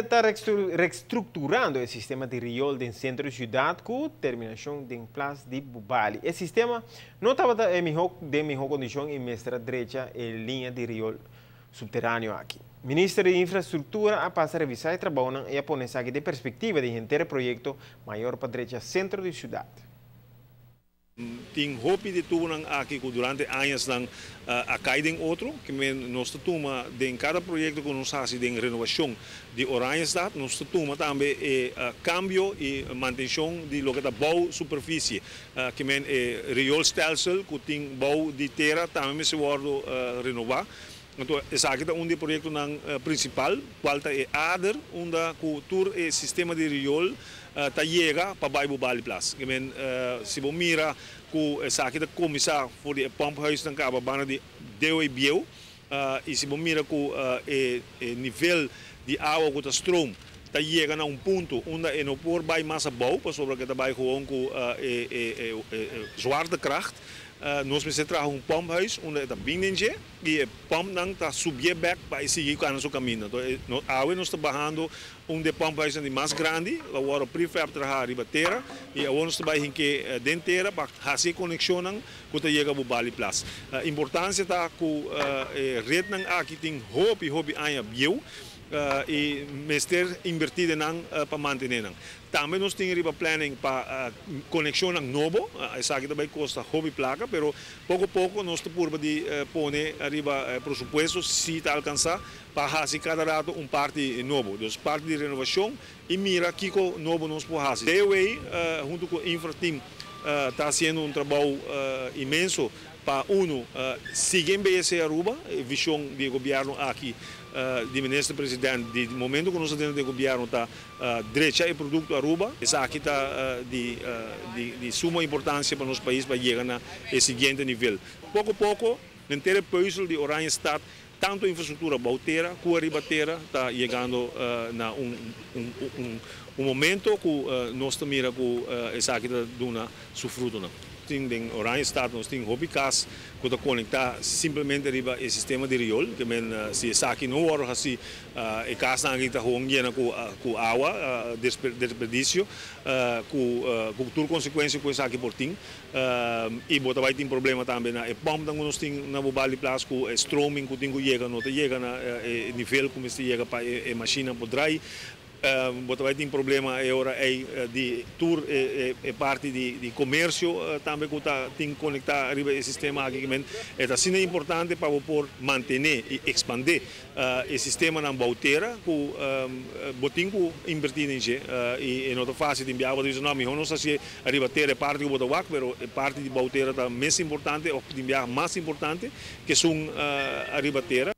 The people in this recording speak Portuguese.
está reestruturando o sistema de riol do centro de cidade com terminação de Plaza de Bubali. O sistema não estava em melhor, de melhor condição em mestra direita e linha de riol subterrâneo aqui. O Ministro de Infraestrutura a passar a revisar e trabalhar e a pôr de perspectiva de inteiro projeto maior para a direita centro de cidade. Tem hopi de tubo ng aqui durante anos lang uh, acai den outro que men nós tuma de cada projeto que nós faz de renovação de Oranjestad nós tuma também e uh, cambio e manutenção de lo que da bau superfície uh, que men e riol stelsel que tem bau de terra também se wordo uh, renovar Então, essa aqui é um projeto uh, principal, qual é ADER, onde o tour e sistema de riol uh, ta chega para bairro Bali Plus. I mean, uh, se você mira com essa aqui da comissão for de pumphuis dan cabo bana de deu e bieu, e se você mira com uh, e, nível de água a stroom, ta chega a um ponto onde por vai mais a bom, para sobre que ta vai com uh, e, e, e, zwaartekracht, Uh, nós precisamos um pumphuis onde está bem dentro e o pump não está subindo back para seguir o nosso caminho. Então, a nós está barrando um de pumphuis mais grande, agora o prefab trabalhar a terra e a nós está que dentro para fazer conexão a chega ao Bali Plus. A importância está que a rede aqui tem hobby hobby aia bio uh, e nang uh, para manter. Também nós temos riba planning para uh, conexão nang novo, uh, essa aqui também custa hobby placa, pero pouco a pouco nós temos de uh, pone riba uh, presupuesto se está alcançar para fazer cada rato um parte novo, então parte de renovação e mira que novo nós pode fazer. Uh, junto com o infra team está uh, fazendo um trabalho uh, imenso para uno uh, seguir BS Aruba, visão do governo aqui uh, do ministro presidente, do momento que nós temos de governo está uh, direita e produto Aruba, isso aqui está uh, de, uh, de, de suma importância para o nosso país para chegar na seguinte nível. Pouco a pouco, no inteiro país de Orange Estado, tanto a infraestrutura bauteira como a ribateira está chegando uh, na um, um, um, um momento que uh, nós estamos mirando que uh, essa aqui está dando seu fruto. Não tem den Orange Stad, nós tem Hobbycast, que está conectar simplesmente riba o sistema de riol, que men uh, se aqui não hora assim, uh, e casa aqui está hongiana com com água, uh, desperdício, uh, com uh, com tudo consequência com essa aqui por tim, uh, e bota vai ter problema também na e pomp dan nós tem na Bobali Plus com stroming que tem que chega, não tem chega na nível como se chega para a máquina por dry, Uh, vai ter problema agora é de tour é, é, parte de, de comércio uh, também que tá, tem conectar arriba esse sistema aqui é assim é importante para por manter e expandir uh, esse sistema na bauteira que um, botin que invertir em uh, e, e não é fácil de enviar diz não não sei se arriba ter é parte do botawac mas é parte de bauteira tá mais importante ou de enviar mais importante que são uh, terra